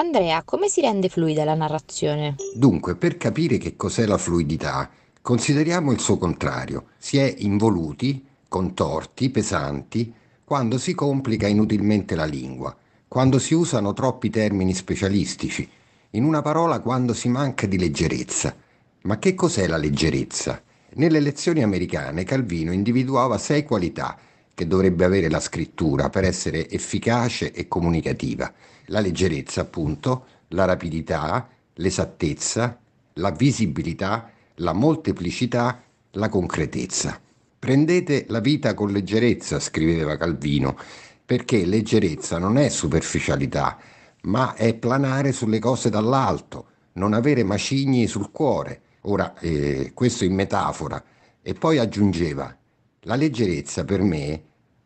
Andrea, come si rende fluida la narrazione? Dunque, per capire che cos'è la fluidità, consideriamo il suo contrario. Si è involuti, contorti, pesanti, quando si complica inutilmente la lingua, quando si usano troppi termini specialistici, in una parola quando si manca di leggerezza. Ma che cos'è la leggerezza? Nelle lezioni americane Calvino individuava sei qualità che dovrebbe avere la scrittura per essere efficace e comunicativa la leggerezza appunto, la rapidità, l'esattezza, la visibilità, la molteplicità, la concretezza. Prendete la vita con leggerezza, scriveva Calvino, perché leggerezza non è superficialità, ma è planare sulle cose dall'alto, non avere macigni sul cuore. Ora, eh, questo in metafora. E poi aggiungeva, la leggerezza per me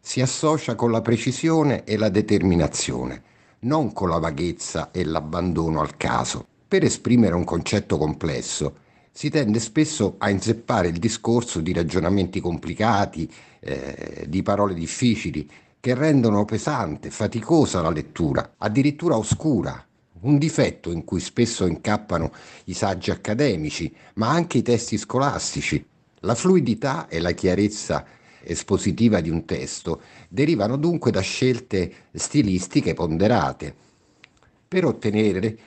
si associa con la precisione e la determinazione non con la vaghezza e l'abbandono al caso. Per esprimere un concetto complesso si tende spesso a inzeppare il discorso di ragionamenti complicati, eh, di parole difficili, che rendono pesante, faticosa la lettura, addirittura oscura, un difetto in cui spesso incappano i saggi accademici, ma anche i testi scolastici. La fluidità e la chiarezza espositiva di un testo derivano dunque da scelte stilistiche ponderate. Per ottenere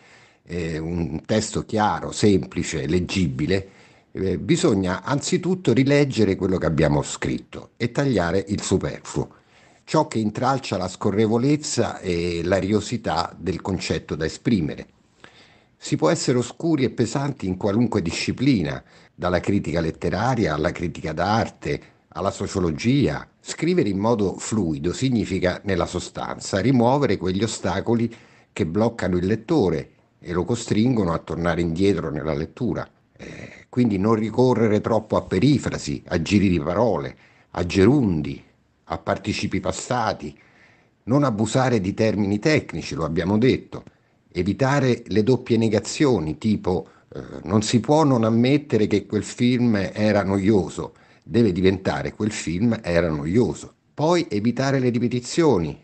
eh, un testo chiaro, semplice, leggibile, eh, bisogna anzitutto rileggere quello che abbiamo scritto e tagliare il superfluo, ciò che intralcia la scorrevolezza e l'ariosità del concetto da esprimere. Si può essere oscuri e pesanti in qualunque disciplina, dalla critica letteraria alla critica d'arte, alla sociologia. Scrivere in modo fluido significa, nella sostanza, rimuovere quegli ostacoli che bloccano il lettore e lo costringono a tornare indietro nella lettura. Eh, quindi non ricorrere troppo a perifrasi, a giri di parole, a gerundi, a participi passati, non abusare di termini tecnici, lo abbiamo detto, evitare le doppie negazioni, tipo eh, non si può non ammettere che quel film era noioso, deve diventare quel film era noioso. Poi evitare le ripetizioni,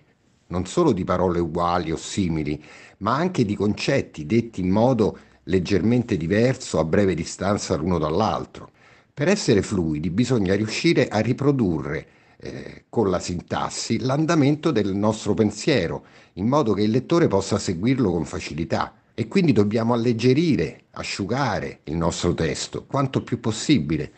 non solo di parole uguali o simili, ma anche di concetti detti in modo leggermente diverso a breve distanza l'uno dall'altro. Per essere fluidi bisogna riuscire a riprodurre eh, con la sintassi l'andamento del nostro pensiero, in modo che il lettore possa seguirlo con facilità. E quindi dobbiamo alleggerire, asciugare il nostro testo quanto più possibile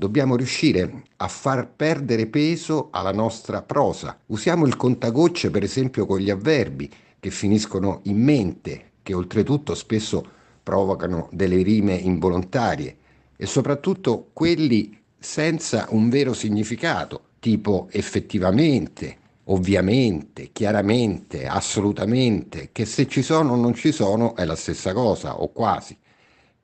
Dobbiamo riuscire a far perdere peso alla nostra prosa. Usiamo il contagocce per esempio con gli avverbi che finiscono in mente, che oltretutto spesso provocano delle rime involontarie e soprattutto quelli senza un vero significato, tipo effettivamente, ovviamente, chiaramente, assolutamente, che se ci sono o non ci sono è la stessa cosa o quasi.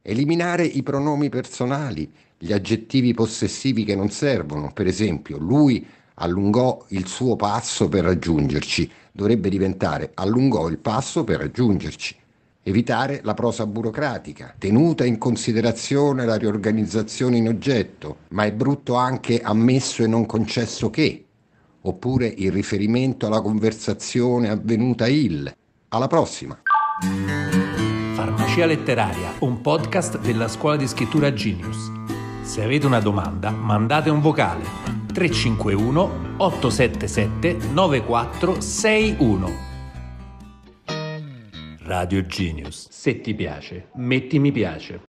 Eliminare i pronomi personali, gli aggettivi possessivi che non servono, per esempio, lui allungò il suo passo per raggiungerci, dovrebbe diventare allungò il passo per raggiungerci. Evitare la prosa burocratica, tenuta in considerazione la riorganizzazione in oggetto, ma è brutto anche ammesso e non concesso che, oppure il riferimento alla conversazione avvenuta il. Alla prossima! Farmacia letteraria, un podcast della scuola di scrittura Genius. Se avete una domanda, mandate un vocale 351 877 9461. Radio Genius. Se ti piace, metti mi piace.